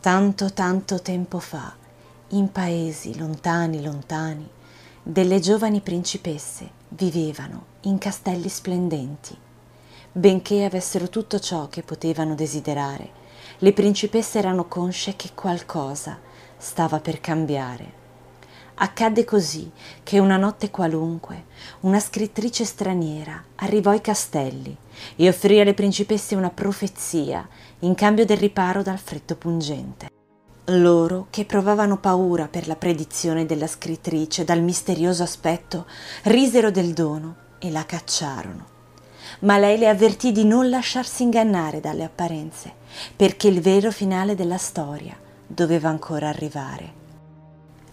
Tanto tanto tempo fa, in paesi lontani lontani, delle giovani principesse vivevano in castelli splendenti. Benché avessero tutto ciò che potevano desiderare, le principesse erano consce che qualcosa stava per cambiare. Accadde così che una notte qualunque una scrittrice straniera arrivò ai castelli e offrì alle principesse una profezia in cambio del riparo dal freddo pungente. Loro, che provavano paura per la predizione della scrittrice dal misterioso aspetto, risero del dono e la cacciarono. Ma lei le avvertì di non lasciarsi ingannare dalle apparenze, perché il vero finale della storia doveva ancora arrivare.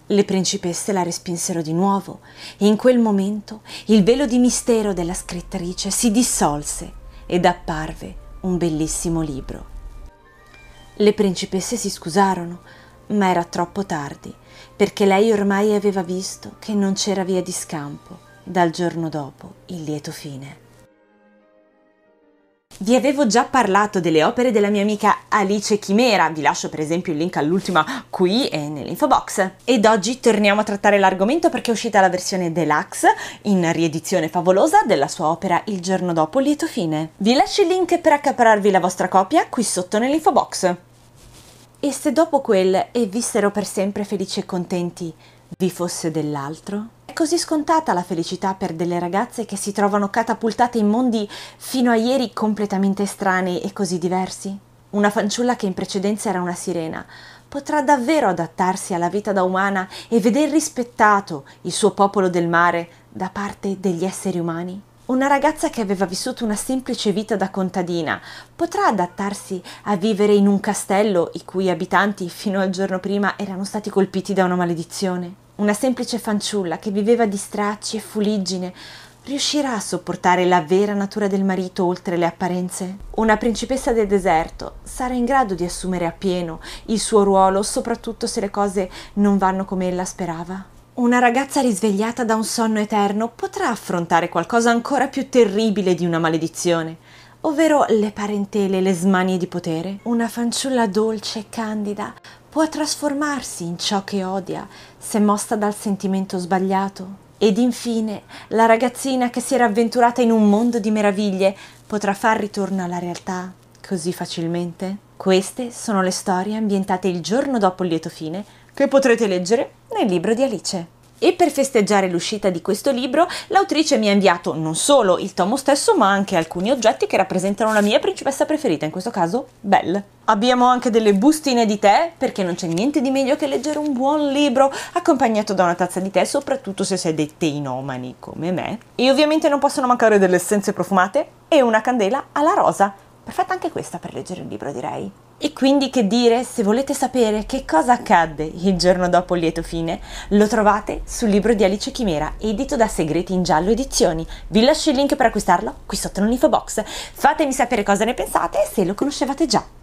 Le principesse la respinsero di nuovo e in quel momento il velo di mistero della scrittrice si dissolse ed apparve un bellissimo libro. Le principesse si scusarono, ma era troppo tardi, perché lei ormai aveva visto che non c'era via di scampo dal giorno dopo il lieto fine. Vi avevo già parlato delle opere della mia amica Alice Chimera, vi lascio per esempio il link all'ultima qui e nell'info box. Ed oggi torniamo a trattare l'argomento perché è uscita la versione deluxe in riedizione favolosa della sua opera Il giorno dopo lieto fine. Vi lascio il link per accapararvi la vostra copia qui sotto nell'info box. E se dopo quel e vissero per sempre felici e contenti vi fosse dell'altro? Così scontata la felicità per delle ragazze che si trovano catapultate in mondi fino a ieri completamente estranei e così diversi? Una fanciulla che in precedenza era una sirena potrà davvero adattarsi alla vita da umana e veder rispettato il suo popolo del mare da parte degli esseri umani? Una ragazza che aveva vissuto una semplice vita da contadina potrà adattarsi a vivere in un castello i cui abitanti fino al giorno prima erano stati colpiti da una maledizione? Una semplice fanciulla che viveva di stracci e fuliggine riuscirà a sopportare la vera natura del marito oltre le apparenze? Una principessa del deserto sarà in grado di assumere appieno il suo ruolo, soprattutto se le cose non vanno come ella sperava? Una ragazza risvegliata da un sonno eterno potrà affrontare qualcosa ancora più terribile di una maledizione, ovvero le parentele le smanie di potere. Una fanciulla dolce e candida può trasformarsi in ciò che odia se mossa dal sentimento sbagliato. Ed infine la ragazzina che si era avventurata in un mondo di meraviglie potrà far ritorno alla realtà così facilmente? Queste sono le storie ambientate il giorno dopo il lieto fine che potrete leggere nel libro di Alice. E per festeggiare l'uscita di questo libro, l'autrice mi ha inviato non solo il tomo stesso, ma anche alcuni oggetti che rappresentano la mia principessa preferita, in questo caso Belle. Abbiamo anche delle bustine di tè, perché non c'è niente di meglio che leggere un buon libro accompagnato da una tazza di tè, soprattutto se sei dei teinomani come me. E ovviamente non possono mancare delle essenze profumate e una candela alla rosa. Perfetta anche questa per leggere il libro, direi. E quindi che dire, se volete sapere che cosa accadde il giorno dopo il lieto fine, lo trovate sul libro di Alice Chimera, edito da Segreti in Giallo Edizioni. Vi lascio il link per acquistarlo qui sotto nell'info box. Fatemi sapere cosa ne pensate e se lo conoscevate già.